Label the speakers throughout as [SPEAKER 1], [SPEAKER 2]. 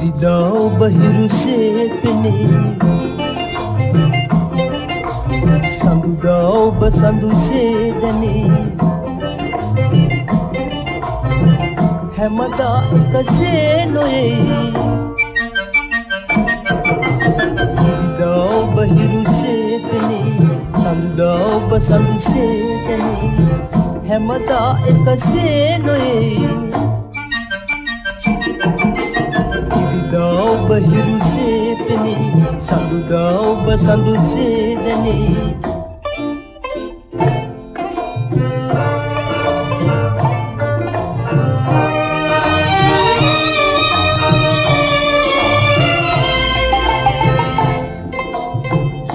[SPEAKER 1] ඉරිදා ඔබ හිරුසේ පෙනේ සඳුදා ඔබ සඳුසේ දැනේ හැමදා එකසේ නොයේ ඉරිදා ඔබ හිරුසේ පෙනේ සඳුදා ඔබ සඳුසේ දැනේ හැමදා එකසේ නොයේ සඳුදා ඔබ සඳුසේ දැනේ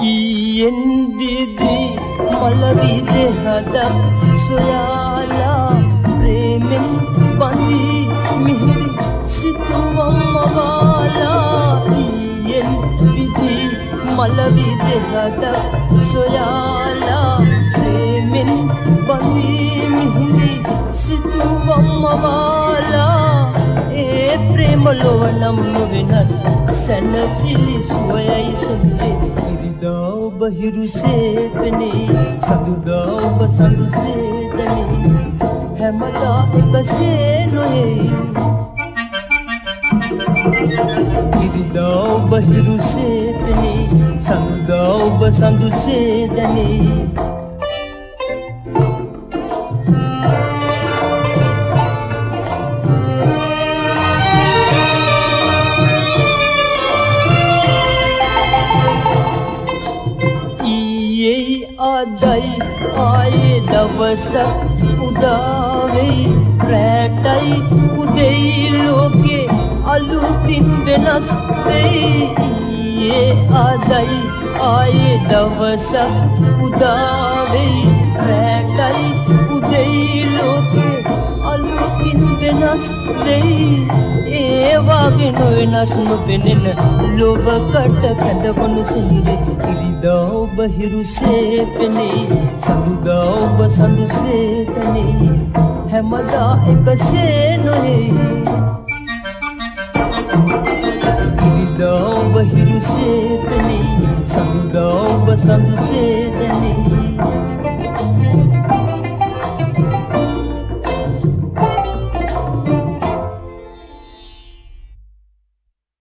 [SPEAKER 1] ඊයෙන් දිදී මලවිද හදක් සොයාලා ප්‍රේමෙන් බඳී මිහිරි සිතුවම් මවාලා ඊයෙන් විදී මලවිද හදක් සොයාලා ප්‍රේමෙන් බඳී මිහිරි සිතුවම් මවාලා ඒ ප්‍රේම ලොව නම් නොවෙනස් සැනසිලි සුවයයි සොඳුරේ ඉරිදා ඔබ හිරුසේ පෙනේ සඳුදා ඔබ සඳුසේ දැනේ හැමදා එකසේ නොයේ ඉරිදා ඔබ හිරුසේ පෙනේ සඳුදා ඔබ සඳුසේ දැනේ. ඊයේ අදයි ආයේ දවසක් උදාවෙයි රැටයි උදෙයි ලෝකේ අලුතින් වෙනස් වෙයි. ඊයේ අදයි ආයේ දවසක් උදාවෙයි රැටයි උදෙයි ලෝකේ අලුතින් වෙනස් වෙයි ඒ වාගේ නොවෙනස් නොපෙනෙන ලොවකට කැඳවනු සුඳුරේ ඉරිදා ඔබ හිරුසේ පෙනේ සඳුදා ඔබ සඳුසේ තනේ හැමදා එකසේ නොයේ ඉරිදා ඔබ හිරුසේ පෙනේ සඳුදා ඔබ සඳුසේ තනේ